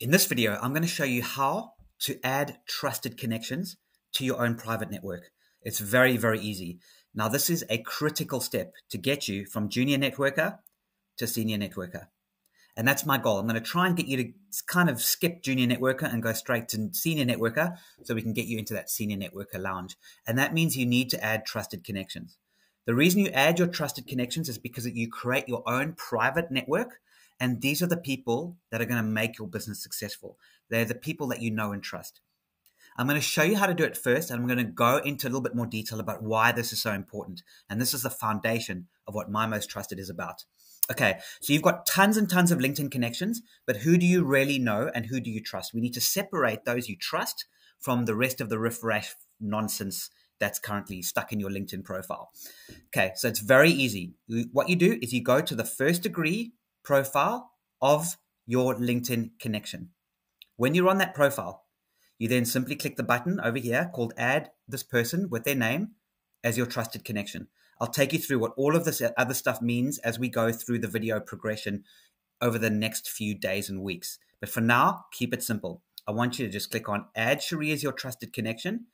In this video, I'm going to show you how to add trusted connections to your own private network. It's very, very easy. Now, this is a critical step to get you from junior networker to senior networker. And that's my goal. I'm going to try and get you to kind of skip junior networker and go straight to senior networker so we can get you into that senior networker lounge. And that means you need to add trusted connections. The reason you add your trusted connections is because you create your own private network and these are the people that are going to make your business successful. They're the people that you know and trust. I'm going to show you how to do it first, and I'm going to go into a little bit more detail about why this is so important. And this is the foundation of what My Most Trusted is about. Okay, so you've got tons and tons of LinkedIn connections, but who do you really know and who do you trust? We need to separate those you trust from the rest of the riffraff nonsense that's currently stuck in your LinkedIn profile. Okay, so it's very easy. What you do is you go to the first degree profile of your LinkedIn connection. When you're on that profile, you then simply click the button over here called Add this person with their name as your trusted connection. I'll take you through what all of this other stuff means as we go through the video progression over the next few days and weeks. But for now, keep it simple. I want you to just click on Add Cherie as your trusted connection.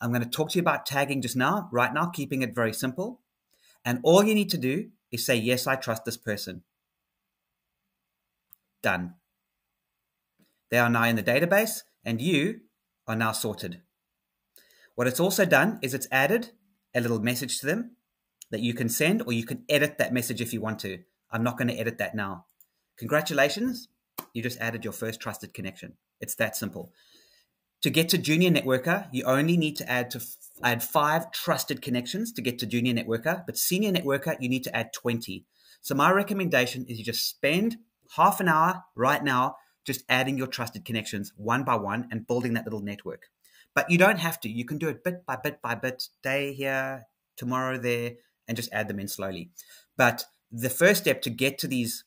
I'm going to talk to you about tagging just now, right now, keeping it very simple. And all you need to do is say, Yes, I trust this person. Done. They are now in the database and you are now sorted. What it's also done is it's added a little message to them that you can send or you can edit that message if you want to. I'm not going to edit that now. Congratulations, you just added your first trusted connection. It's that simple. To get to junior networker, you only need to add to add 5 trusted connections to get to junior networker, but senior networker you need to add 20. So my recommendation is you just spend half an hour right now just adding your trusted connections one by one and building that little network. But you don't have to. You can do it bit by bit by bit, day here, tomorrow there, and just add them in slowly. But the first step to get to these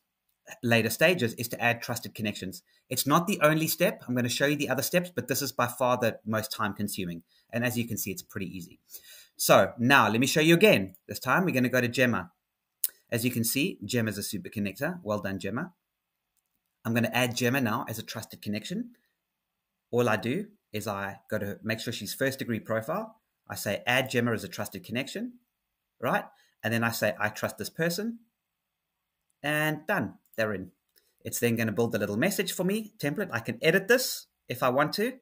later stages is to add trusted connections. It's not the only step. I'm going to show you the other steps, but this is by far the most time consuming. And as you can see, it's pretty easy. So now let me show you again. This time we're going to go to Gemma. As you can see, Gemma is a super connector. Well done, Gemma. I'm going to add Gemma now as a trusted connection. All I do is I go to make sure she's first degree profile. I say add Gemma as a trusted connection, right? And then I say I trust this person, and done. They're in. It's then going to build a little message for me template. I can edit this if I want to.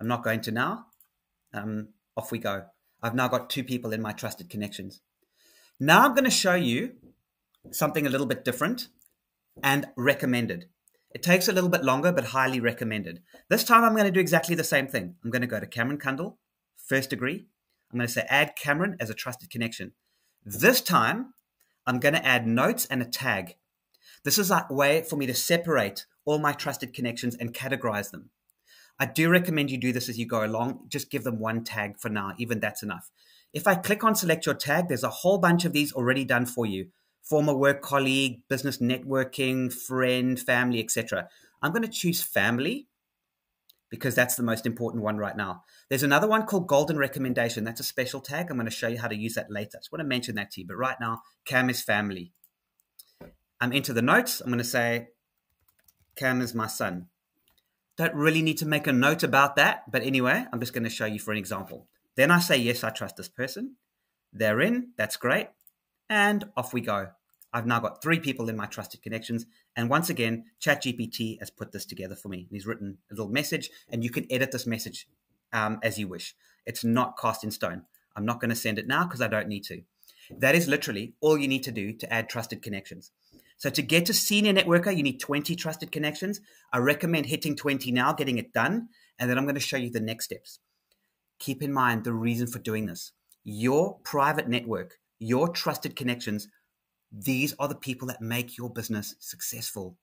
I'm not going to now. Um, off we go. I've now got two people in my trusted connections. Now I'm going to show you something a little bit different and recommended. It takes a little bit longer, but highly recommended. This time I'm going to do exactly the same thing. I'm going to go to Cameron Cundill, first degree. I'm going to say add Cameron as a trusted connection. This time I'm going to add notes and a tag. This is a way for me to separate all my trusted connections and categorize them. I do recommend you do this as you go along. Just give them one tag for now. Even that's enough. If I click on select your tag, there's a whole bunch of these already done for you former work colleague, business networking, friend, family, etc. I'm going to choose family because that's the most important one right now. There's another one called golden recommendation. That's a special tag. I'm going to show you how to use that later. I just want to mention that to you. But right now, Cam is family. I'm into the notes. I'm going to say Cam is my son. Don't really need to make a note about that. But anyway, I'm just going to show you for an example. Then I say, yes, I trust this person. They're in. That's great and off we go. I've now got three people in my trusted connections. And once again, ChatGPT has put this together for me. He's written a little message, and you can edit this message um, as you wish. It's not cast in stone. I'm not going to send it now because I don't need to. That is literally all you need to do to add trusted connections. So to get to senior networker, you need 20 trusted connections. I recommend hitting 20 now, getting it done, and then I'm going to show you the next steps. Keep in mind the reason for doing this. Your private network your trusted connections, these are the people that make your business successful.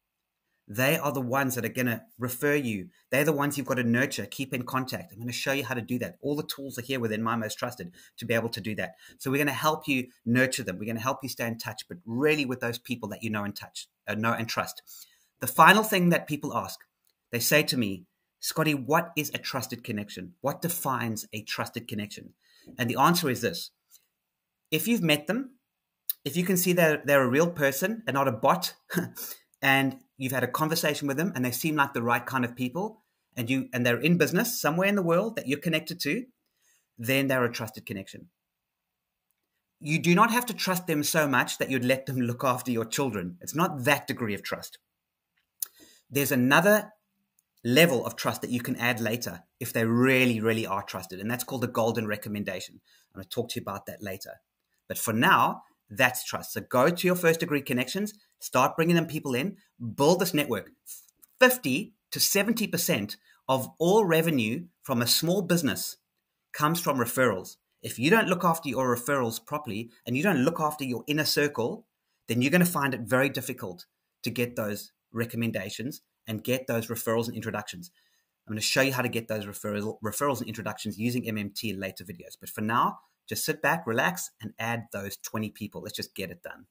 They are the ones that are going to refer you. They're the ones you've got to nurture, keep in contact. I'm going to show you how to do that. All the tools are here within My Most Trusted to be able to do that. So we're going to help you nurture them. We're going to help you stay in touch, but really with those people that you know and touch, uh, know and trust. The final thing that people ask, they say to me, Scotty, what is a trusted connection? What defines a trusted connection? And the answer is this if you've met them, if you can see that they're a real person and not a bot, and you've had a conversation with them and they seem like the right kind of people and you and they're in business somewhere in the world that you're connected to, then they're a trusted connection. You do not have to trust them so much that you'd let them look after your children. It's not that degree of trust. There's another level of trust that you can add later if they really, really are trusted. And that's called the golden recommendation. I'm going to talk to you about that later. But for now, that's trust. So go to your first degree connections, start bringing them people in, build this network. 50 to 70% of all revenue from a small business comes from referrals. If you don't look after your referrals properly and you don't look after your inner circle, then you're going to find it very difficult to get those recommendations and get those referrals and introductions. I'm going to show you how to get those referral, referrals and introductions using MMT in later videos. But for now, just sit back, relax, and add those 20 people. Let's just get it done.